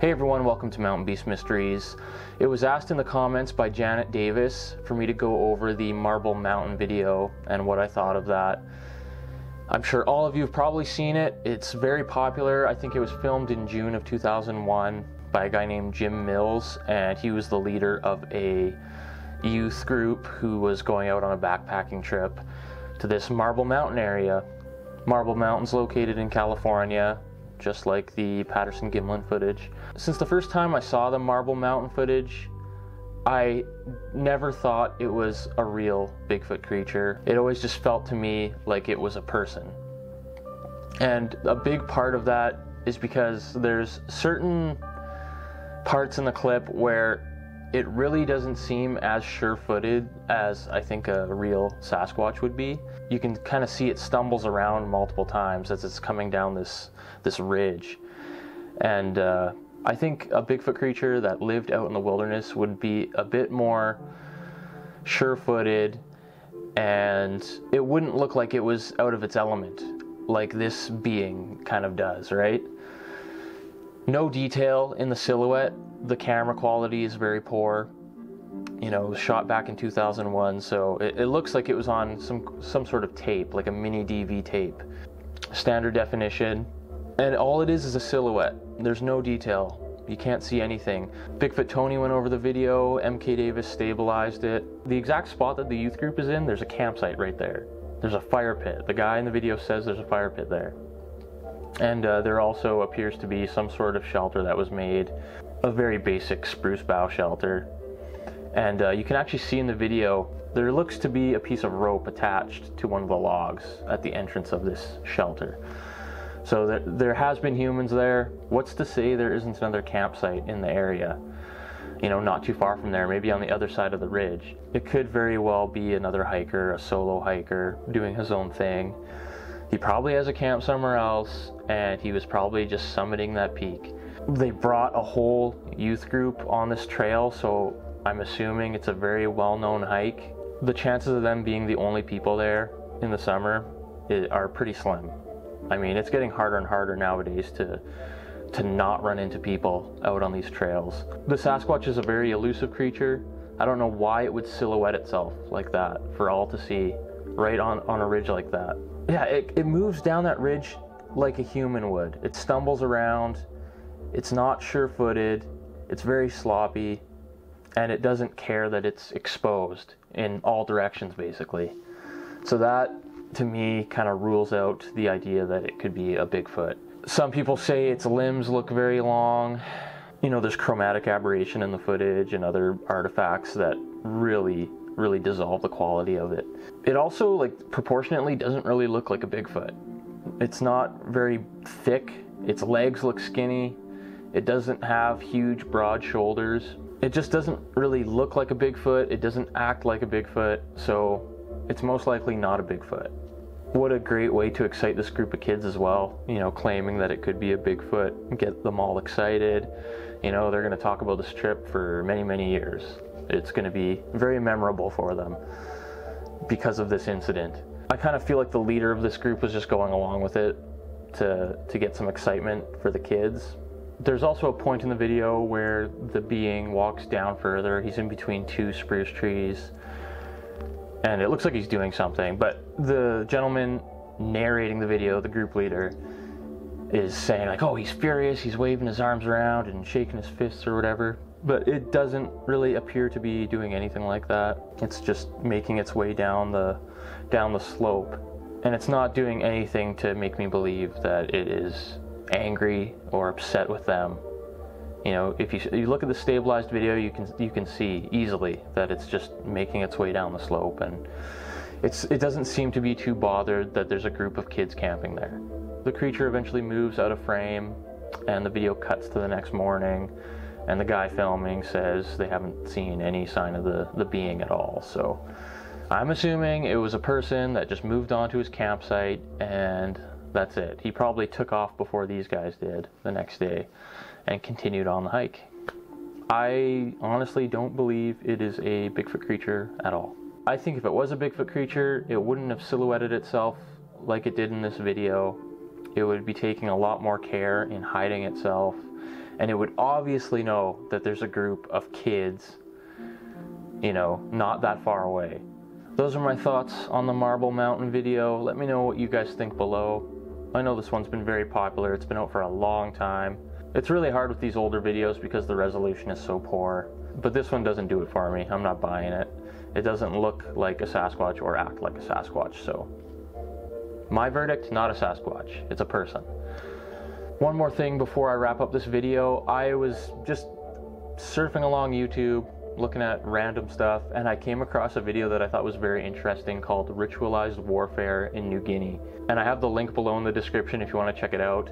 Hey everyone, welcome to Mountain Beast Mysteries. It was asked in the comments by Janet Davis for me to go over the Marble Mountain video and what I thought of that. I'm sure all of you have probably seen it. It's very popular. I think it was filmed in June of 2001 by a guy named Jim Mills, and he was the leader of a youth group who was going out on a backpacking trip to this Marble Mountain area. Marble Mountain's located in California, just like the Patterson Gimlin footage. Since the first time I saw the Marble Mountain footage, I never thought it was a real Bigfoot creature. It always just felt to me like it was a person. And a big part of that is because there's certain parts in the clip where it really doesn't seem as sure-footed as I think a real Sasquatch would be. You can kind of see it stumbles around multiple times as it's coming down this this ridge, and uh, I think a Bigfoot creature that lived out in the wilderness would be a bit more sure-footed, and it wouldn't look like it was out of its element, like this being kind of does, right? No detail in the silhouette the camera quality is very poor. You know, shot back in 2001, so it, it, looks like it was on some some sort of tape, like a mini DV tape, standard definition, and all it is is a silhouette. There's no detail. You can't see anything. Bigfoot Tony went over the video. MK Davis stabilized it. The exact spot that the youth group is in, there's a campsite right there. There's a fire pit. The guy in the video says there's a fire pit there. And uh, there also appears to be some sort of shelter that was made a very basic spruce bough shelter. And uh, you can actually see in the video, there looks to be a piece of rope attached to one of the logs at the entrance of this shelter. So there, there has been humans there. What's to say there isn't another campsite in the area? You know, not too far from there, maybe on the other side of the ridge. It could very well be another hiker, a solo hiker, doing his own thing. He probably has a camp somewhere else, and he was probably just summiting that peak. They brought a whole youth group on this trail, so I'm assuming it's a very well known hike. The chances of them being the only people there in the summer are pretty slim. I mean, it's getting harder and harder nowadays to to not run into people out on these trails. The Sasquatch is a very elusive creature. I don't know why it would silhouette itself like that for all to see right on, on a ridge like that. Yeah, it, it moves down that ridge like a human would. It stumbles around, it's not sure footed, it's very sloppy, and it doesn't care that it's exposed in all directions basically. So that to me kind of rules out the idea that it could be a Bigfoot. Some people say its limbs look very long. You know, there's chromatic aberration in the footage and other artifacts that really, really dissolve the quality of it. It also, like, proportionately doesn't really look like a Bigfoot. It's not very thick. Its legs look skinny. It doesn't have huge, broad shoulders. It just doesn't really look like a Bigfoot. It doesn't act like a Bigfoot, so it's most likely not a Bigfoot. What a great way to excite this group of kids as well, you know, claiming that it could be a Bigfoot, get them all excited. You know, they're going to talk about this trip for many, many years. It's going to be very memorable for them because of this incident. I kind of feel like the leader of this group was just going along with it to, to get some excitement for the kids, there's also a point in the video where the being walks down further. He's in between two spruce trees. And it looks like he's doing something. But the gentleman narrating the video, the group leader, is saying, like, oh, he's furious. He's waving his arms around and shaking his fists or whatever. But it doesn't really appear to be doing anything like that. It's just making its way down the down the slope. And it's not doing anything to make me believe that it is angry or upset with them. You know, if you, you look at the stabilized video, you can you can see easily that it's just making its way down the slope, and it's it doesn't seem to be too bothered that there's a group of kids camping there. The creature eventually moves out of frame, and the video cuts to the next morning, and the guy filming says they haven't seen any sign of the the being at all. So. I'm assuming it was a person that just moved on to his campsite and that's it. He probably took off before these guys did the next day and continued on the hike. I honestly don't believe it is a Bigfoot creature at all. I think if it was a Bigfoot creature, it wouldn't have silhouetted itself like it did in this video. It would be taking a lot more care in hiding itself and it would obviously know that there's a group of kids, you know, not that far away. Those are my thoughts on the Marble Mountain video. Let me know what you guys think below. I know this one's been very popular, it's been out for a long time. It's really hard with these older videos because the resolution is so poor, but this one doesn't do it for me. I'm not buying it. It doesn't look like a Sasquatch or act like a Sasquatch, so my verdict, not a Sasquatch. It's a person. One more thing before I wrap up this video. I was just surfing along YouTube, looking at random stuff, and I came across a video that I thought was very interesting called Ritualized Warfare in New Guinea. And I have the link below in the description if you want to check it out.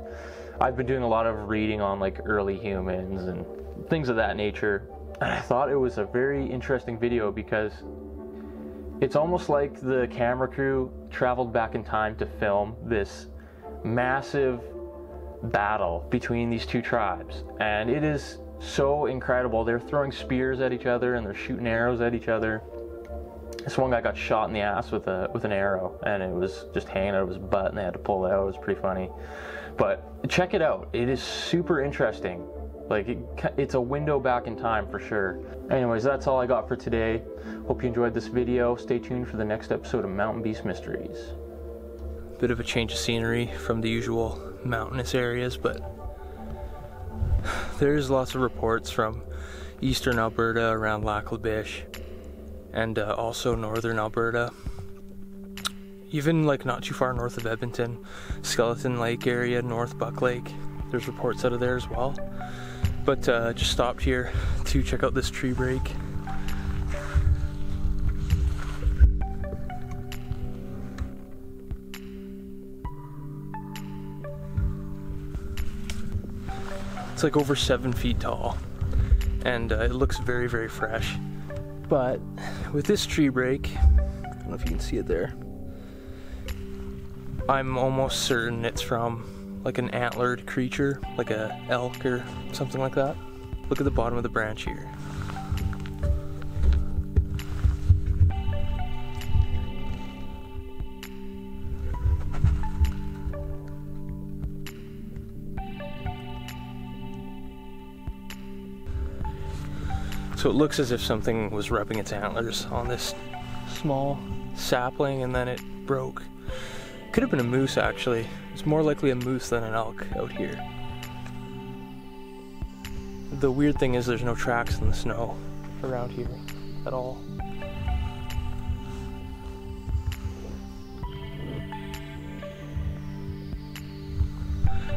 I've been doing a lot of reading on like early humans and things of that nature. And I thought it was a very interesting video because it's almost like the camera crew traveled back in time to film this massive battle between these two tribes. And it is so incredible. They're throwing spears at each other and they're shooting arrows at each other. This one guy got shot in the ass with a with an arrow and it was just hanging out of his butt and they had to pull it out. It was pretty funny. But check it out. It is super interesting. Like, it, it's a window back in time for sure. Anyways, that's all I got for today. Hope you enjoyed this video. Stay tuned for the next episode of Mountain Beast Mysteries. Bit of a change of scenery from the usual mountainous areas, but there's lots of reports from eastern Alberta around Lac La Biche and uh, also northern Alberta. Even like not too far north of Edmonton, Skeleton Lake area, North Buck Lake, there's reports out of there as well. But uh, just stopped here to check out this tree break. It's like over seven feet tall, and uh, it looks very, very fresh. But with this tree break, I don't know if you can see it there. I'm almost certain it's from like an antlered creature, like a elk or something like that. Look at the bottom of the branch here. So it looks as if something was rubbing its antlers on this small sapling and then it broke. Could have been a moose actually. It's more likely a moose than an elk out here. The weird thing is there's no tracks in the snow around here at all.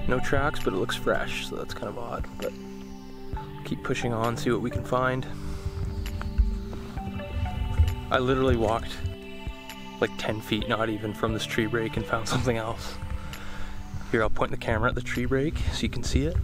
No tracks, but it looks fresh, so that's kind of odd, but keep pushing on, see what we can find. I literally walked like 10 feet, not even from this tree break and found something else. Here, I'll point the camera at the tree break so you can see it.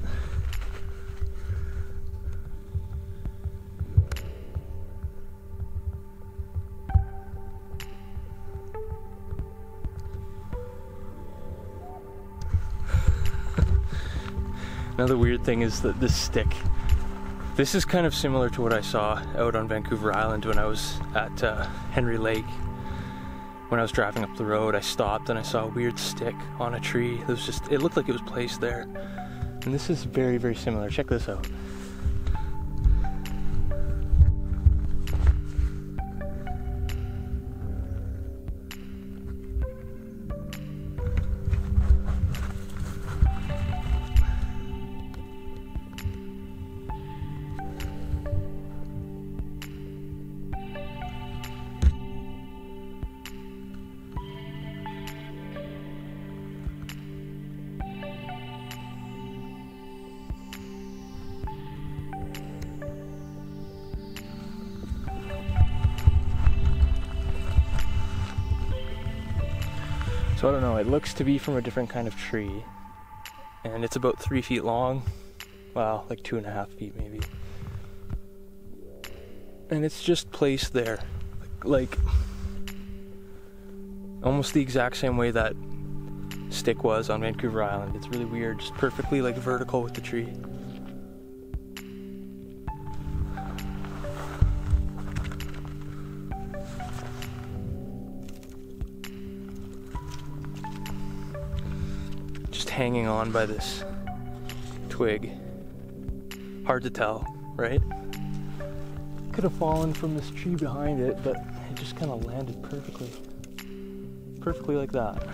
Another weird thing is that this stick, this is kind of similar to what I saw out on Vancouver Island when I was at uh, Henry Lake when I was driving up the road, I stopped and I saw a weird stick on a tree. It was just, it looked like it was placed there. And this is very, very similar. Check this out. I don't know, it looks to be from a different kind of tree. And it's about three feet long. Well, like two and a half feet maybe. And it's just placed there. Like, almost the exact same way that stick was on Vancouver Island. It's really weird, just perfectly like vertical with the tree. Hanging on by this twig. Hard to tell, right? Could have fallen from this tree behind it, but it just kind of landed perfectly. Perfectly like that.